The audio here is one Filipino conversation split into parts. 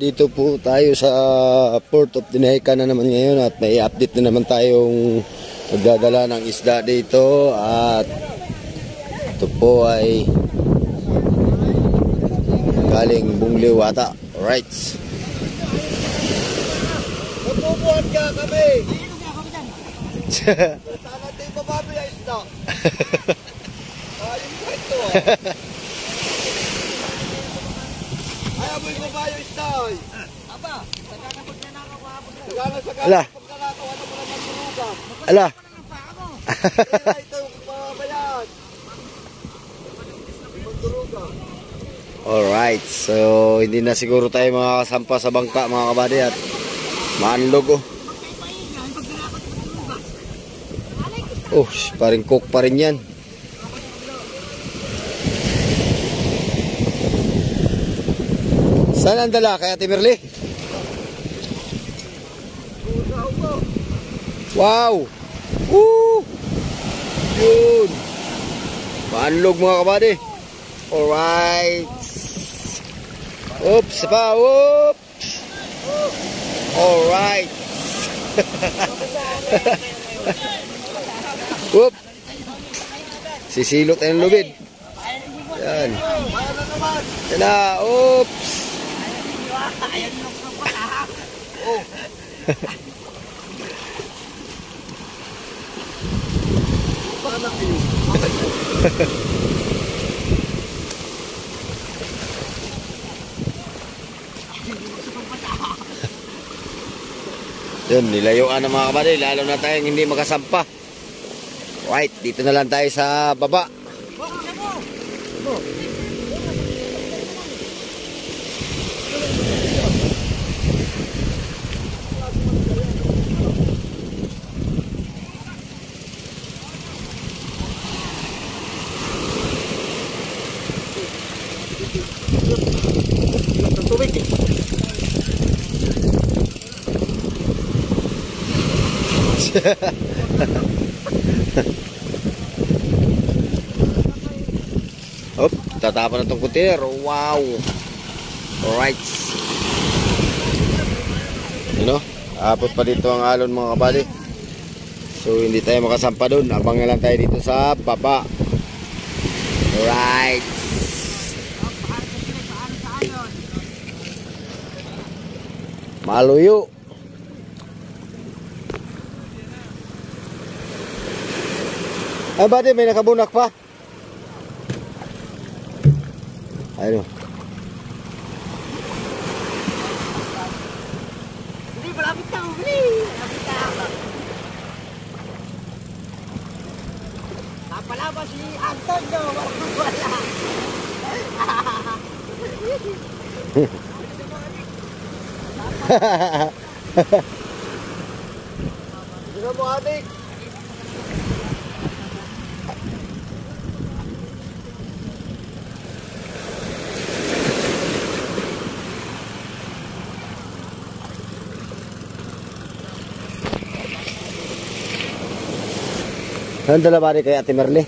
Dito po tayo sa Port of Dinahica na naman ngayon at may update na naman tayong magdadala ng isda dito at ito po ay galing Bungliw ata. Alright. Magbubuhat ka kami. Sana tayo bababi ang isda. Ayun ka ito ah. Mo yung babae yung isda ay. Aba, sagana na nakakawabot na. Ala. Pagkalakaw, ano mo naman tulugan. Ala. Kaya ito yung babayan. Magtulugan. Alright. So, hindi na siguro tayo makakasampa sa bangka mga kabady at maanlog oh. Oh, paring cook pa rin yan. Saan ang dala kaya Timirli? Wow! Woo! Yun! Maanlog mga kabady. Alright. Oops, pa, oops. Alright. Oop. Sisilot tayo ng lubid. Yan. Yan na, oops. Yun, nilayuan ng mga kabady, lalo na tayong hindi makasampa. Right, dito na lang tayo sa baba. Hop, tatapa na tong container. Wow. Alright. Know, abot pa dito ang alon mga kabady. So, hindi tayo makasampa doon. Abang lang tayo dito sa baba. Alright. Maluyo. Ay, bade, may nakabunak pa. Ayun. Hindi, malapit na uli. Malapit na ako. Napalabas si Antonio. Walang wala. Sige mo, adik. Saan dala bari kay Ate Merle?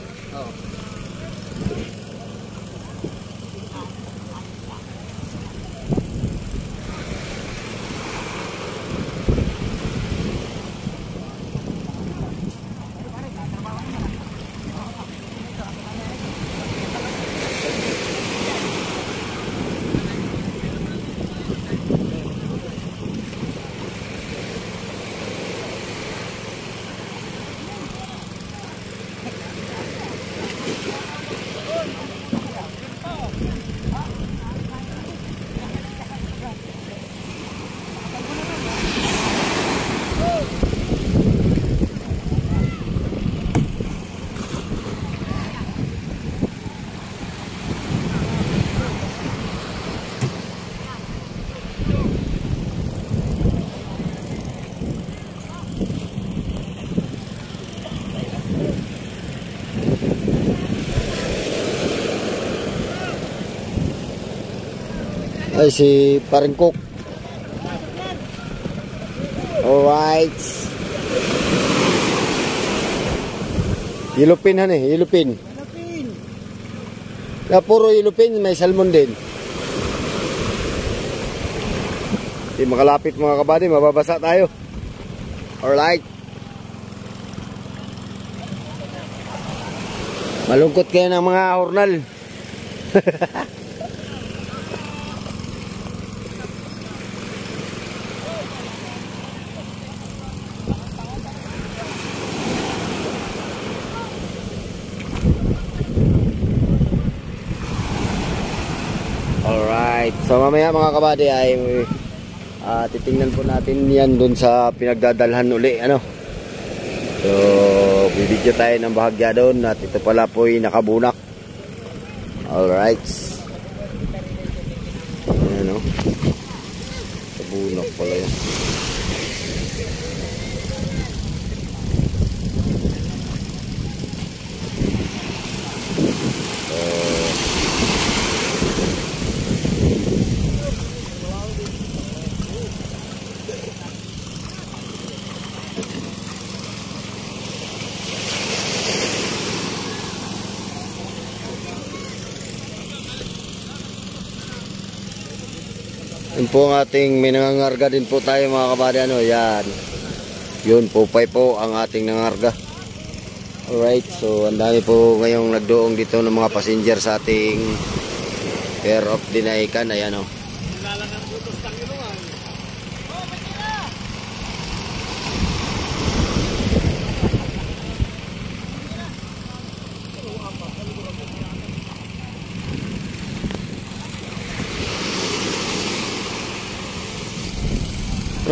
Ay, si Paring Cook. Alright. Yellow pin han eh, yellow pin. Hanapin. Na puro yellow pin, may salmon din. Di makalapit mga kabady, mababasa tayo. Alright. Malungkot kayo ng mga hornal. Alright. So mamaya mga kabady ay ah, titingnan po natin yan dun sa pinagdadalhan uli. Ano? So, bibidyo tayo ng bahagya doon at ito pala po ay nakabunak. Alright. Ayan o. Nakabunak pala yan. Yun po ang ating may din po tayo mga kabady. Ano, yan. Yun, pupay po ang ating nangarga. Alright, so ang dami po ngayong nagdoong dito ng mga passenger sa ating Pair of Dinaikan. Ayan o.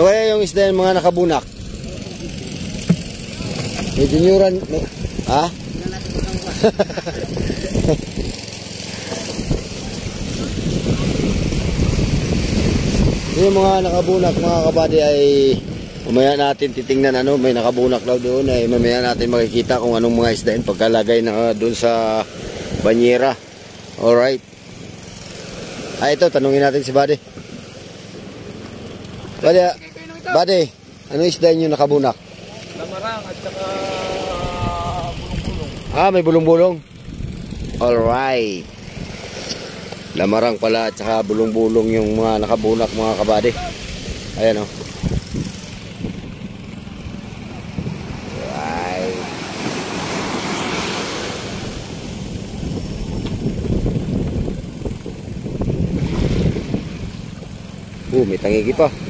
Ano yung isda yung mga nakabunak? Medyo nyuran. Ha? yung mga nakabunak mga kabady ay mamaya natin titingnan ano may nakabunak daw doon ay mamaya natin makikita kung anong mga isda yun pagkalagay na doon sa banyera alright ay ito tanungin natin si buddy ah, buddy ano isda yung nakabunak Lamarang at saka bulong-bulong. Ah, may bulong-bulong. Alright. Lamarang pala at saka bulong-bulong yung mga nakabunak mga kabady. Ayan o. Alright. Oh, may tangigi pa.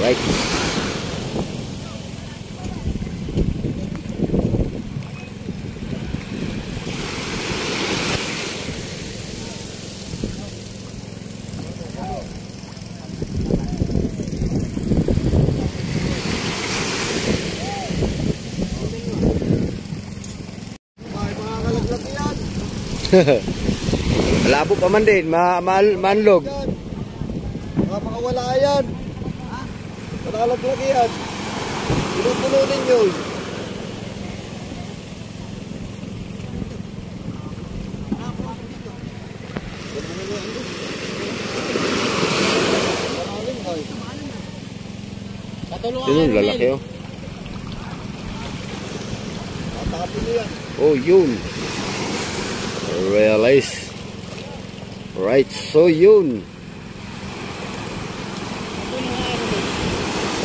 Right. Ay, mga kalaglag yan. Malabo pa man din, ma ma manlog. Yan. Mga makawala yan. Malalaglag yan. Pinupuno ninyo. Yun, lalaki oh. Yan. Oh, yun. Realize. Right, so yun.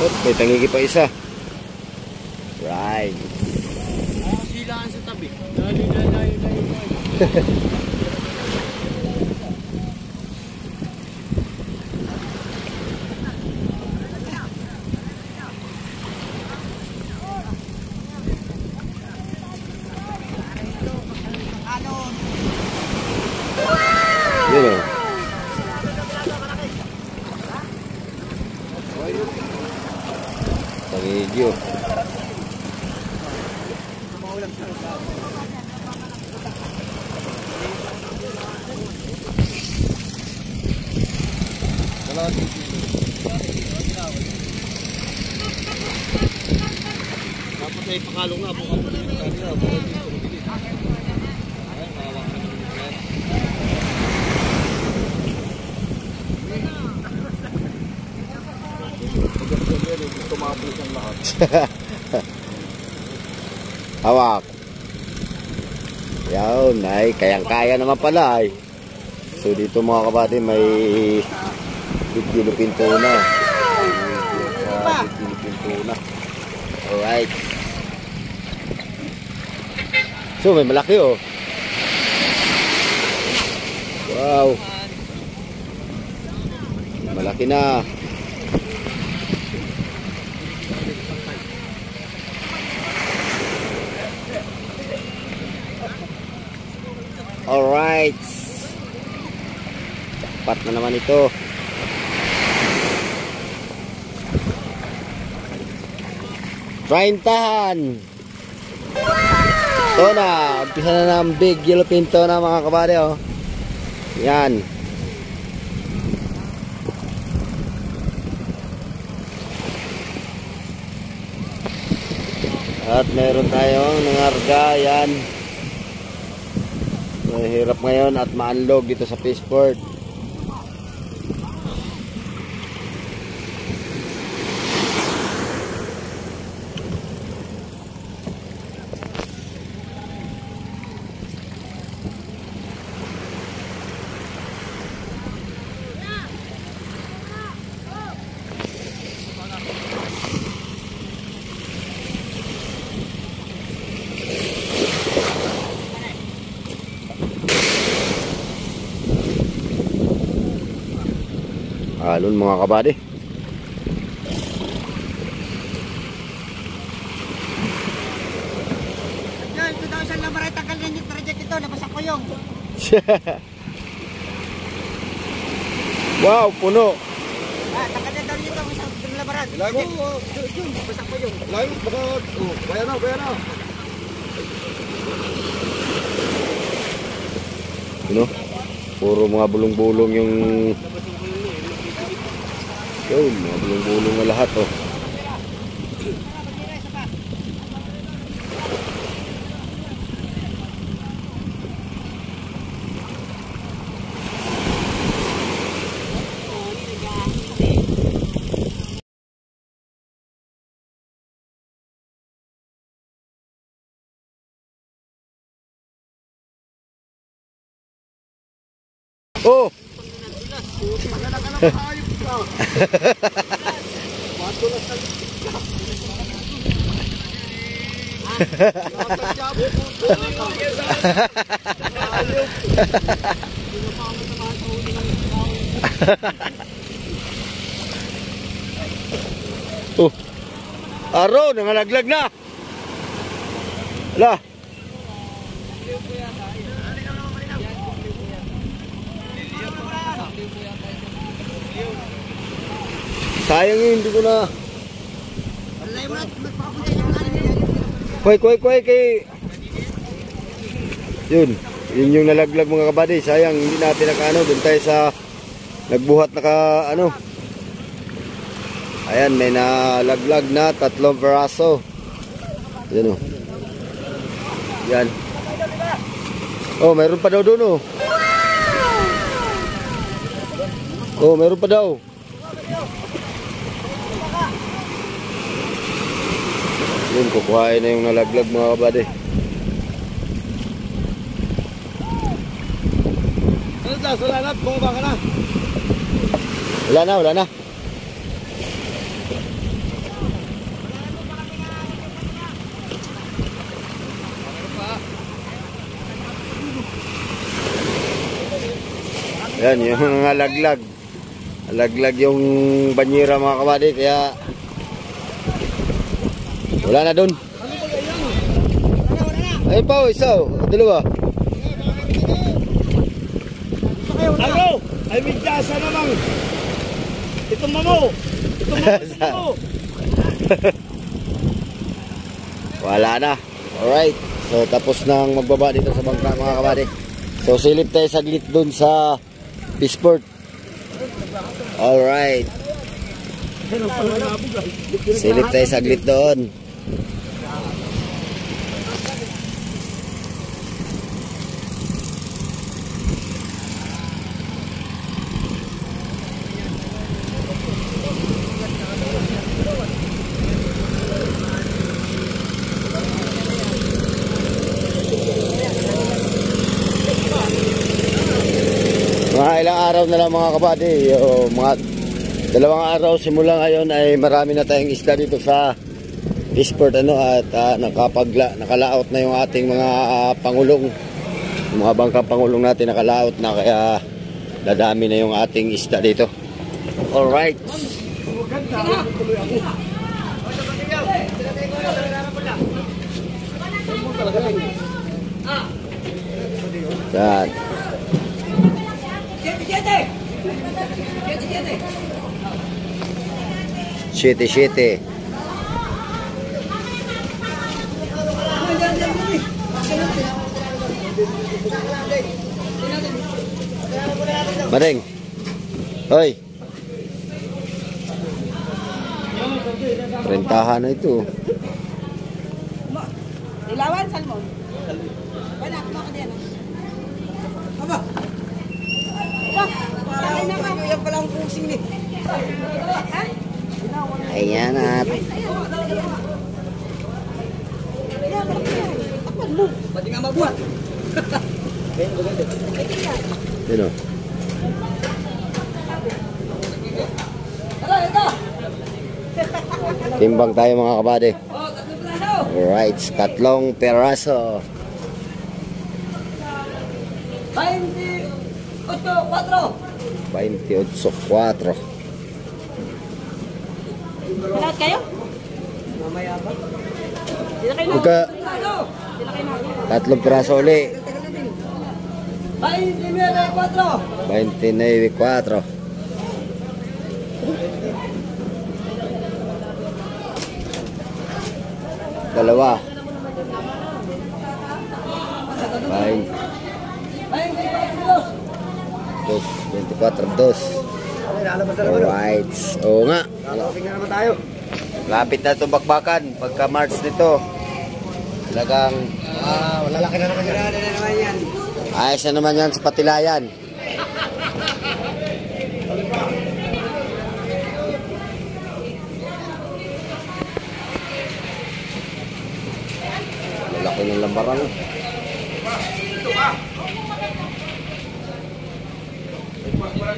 Oh, may tangigi pa isa. Right. Silaan sa tabi. Dali, dali, dali, dali. Yun oh. Tangigi oh. Pakalong nga. Po yung kanina. Buka dito. Ay, kawawa ka naman yan. Tumabos ang lahat. Hawak. Yun, ay, kayang-kaya naman pala ay. So dito mga kabady may Big Philippine Tuna. Sa Big Philippine Tuna. Alright. So, may malaki oh. Wow. Malaki na. Alright. Pat na naman ito. Trintahan. Ito na. Umpisa na ng big yellow pinto na mga kabady oh. Yan. At meron tayong nangarga yan. Mahirap ngayon at maanlog dito sa Peaceport. Alon mga kabady. Yan, 2,000 lang maray tagal yan yung project ito, nabasa ko yung. wow, puno. Ah, tagal na daw yun, isang labaran. Lago. Oo, yun, yun, nabasa ko yung. Layo, baka, oh, kaya na, kaya na. Ano? Puro mga bulong-bulong yung Yun, mga bulong-bulong na lahat oh. Oh! Oh. Aro, nangalaglag na. Ala. Sayang yun, hindi ko na. Koy, koy, koy, kay... Yun. Yun yung nalaglag mga kabady. Sayang, hindi natin nakaano. Doon tayo sa... Nagbuhat na ka, ano. Ayan, may nalaglag na tatlong peraso. Yan o. Yan. Oh, mayroon pa daw doon oh. Oh, mayroon pa daw. Yun, kukuhain na yung nalaglag mga kabady. Ano sa salanat, bumaba ka na. Wala na, wala na. Yan, yung nalaglag. Nalaglag yung banyera mga kabady, kaya wala na dun. Ay pa, isa, dalawa. Ano? Ay, midyasa naman. Itong mamo. Itong mamo. Wala na. Alright. So, tapos nang magbaba dito sa bangka mga kabady. So, silip tayo saglit dun sa Peaceport. Alright. Silip tayo saglit doon. Mga ilang araw na lang mga kabady, o mga Dalawang araw simula ngayon ay marami na tayong isda dito sa Eastport ano at ah, nakapagla nakalaot na yung ating mga ah, pangulong. Mga bangkang pangulong natin nakalaot na kaya dadami na yung ating isda dito. All right. Yan. Siete, siete. Madeng. Hoy. Rentahan na ito. Ilawan, salmon. Wala, kuma ka diyan. Aba. Aba. Yan pala ang pusing ni. Ayan at. Mo. Pati nga mabuhat. Sino? Tara, Timbang tayo mga kabady. Oh. Alright, tatlong peraso. 20, 8, 4. 28.4. Lahat kayo? Mamaya na. Magka tatlong peraso uli. 29, 4. 29.4. Dalawa. 24, Dos. 24. Dos. Alright. Oo nga. Lapit na itong bakbakan. Pagka March nito. Talagang Ah, wala laki na naman yan. Wala na naman yan. Ayos na naman yan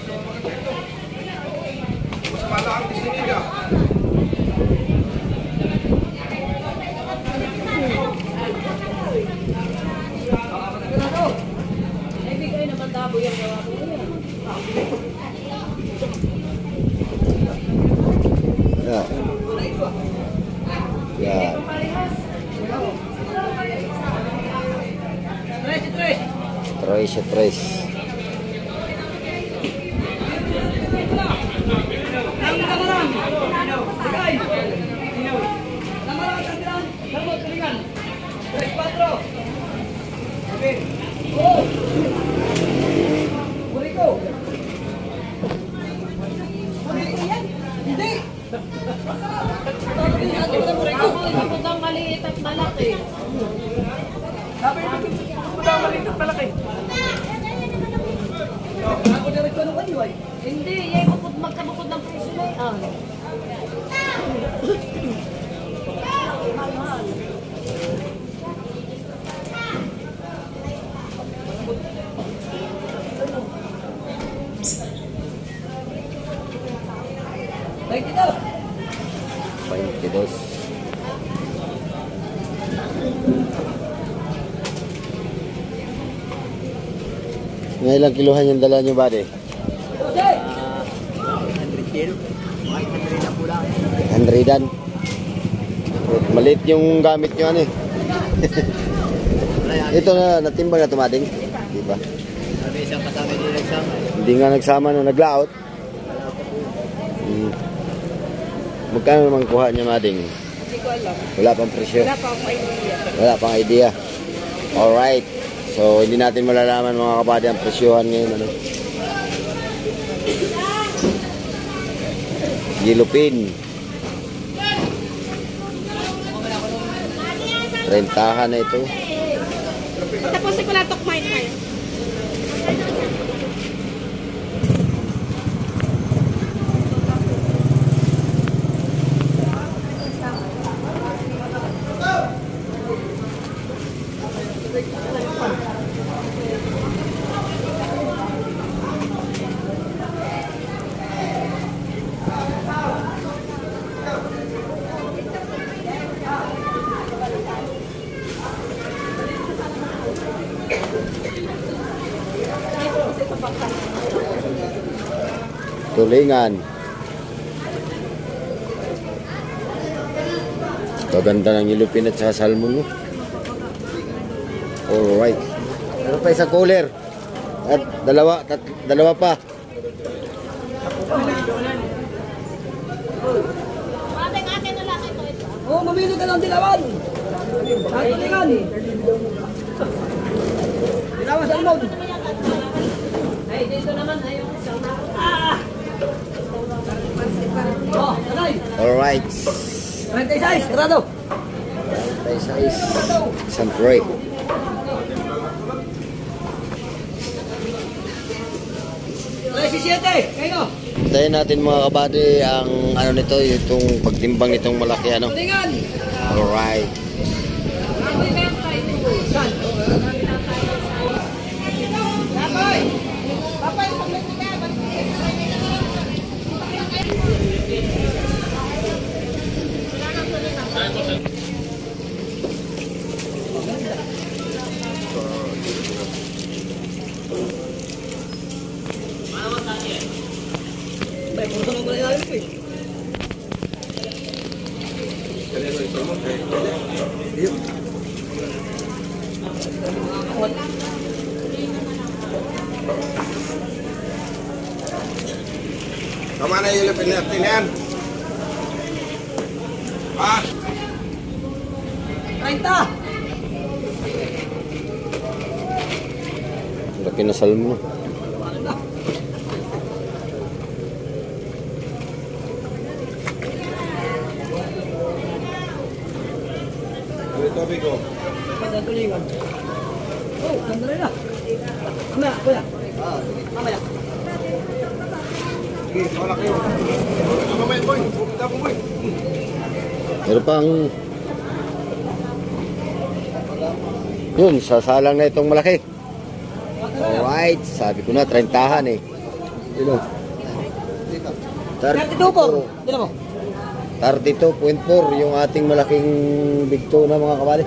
sa patilayan. Malaki ng lambarang. Yan. Tres, tres. Hindi, yung bukod magkabukod ng presyo na yan. Mahal. Veintidós. Ngayon ilang kiluhan yung dala nyo, buddy? 100 kilo. 100 Maliit yung gamit nyo, ano eh. Ito na, natimbang na tumating. Di ba? Sabi isang kasama din nagsama. Hindi nga nagsama nung naglaot. Hmm. Magkano naman kuha niya, Mading? Hindi ko alam. Wala pang presyo. Wala pa akong idea. Wala pang idea. Alright. So, hindi natin malalaman mga kabady ang presyohan ngayon. Ano? Gilupin. Rentahan na ito. Tapos ko na ito kumain kayo. Tulingan. Kaganda ng ilupin at saka salmon mo. Alright. Ano pa isang cooler? At dalawa, tat, dalawa pa. Oo, mamili ka ng dilawan. Tulingan. Dilawan sa limon. Ay, dito naman ay yung isang Oh, tanay. Alright. 26, grado. Tayo sa is. Isang tray. Tanay si 7. Kayo. Tayo natin mga kabady ang ano nito, itong pagtimbang nitong malaki ano. Alright. Tama na yung lapin natin yan. Ah, 30. Laki na salmon. yung tubig ko. Pada tulingan. Oh, ganda rin ah. Mamaya, kuya. Mamaya. Sige, wala kayo. Ano may boy? Pupunta mo boy. Pero pang yun, sasalang na itong malaki. Alright, sabi ko na, 30han eh. Yun o. 32 po. Tira mo. 32.4 yung ating malaking big toe na mga kabali.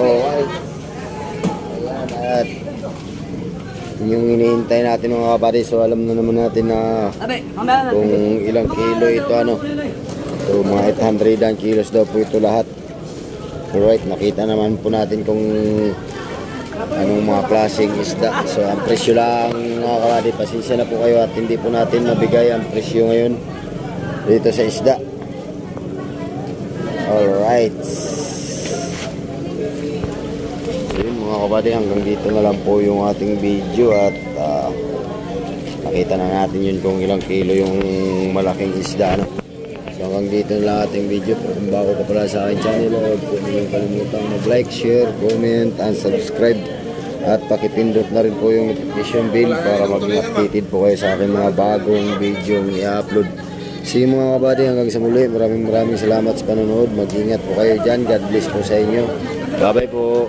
Alright. Ayan, at yung iniintay natin mga kabali, so alam na naman natin na kung ilang kilo ito ano. So mga 800 ang kilos daw po ito lahat. Alright, nakita naman po natin kung anong mga klaseng isda. So ang presyo lang mga kaladi, pasensya na po kayo at hindi po natin mabigay ang presyo ngayon dito sa isda. Alright. So kabady, hanggang dito na lang po yung ating video at nakita na natin yun kung ilang kilo yung malaking isda. Ano? So hanggang dito na lang ating video. Kung bago ka pala sa aking channel, huwag po niyong kalimutang mag-like, share, comment, and subscribe. At pakipindot na rin po yung notification bell para maging updated po kayo sa aking mga bagong video i-upload. See you mga kabady hanggang sa muli. Maraming maraming salamat sa panonood. Mag-ingat po kayo dyan. God bless po sa inyo. Bye-bye po.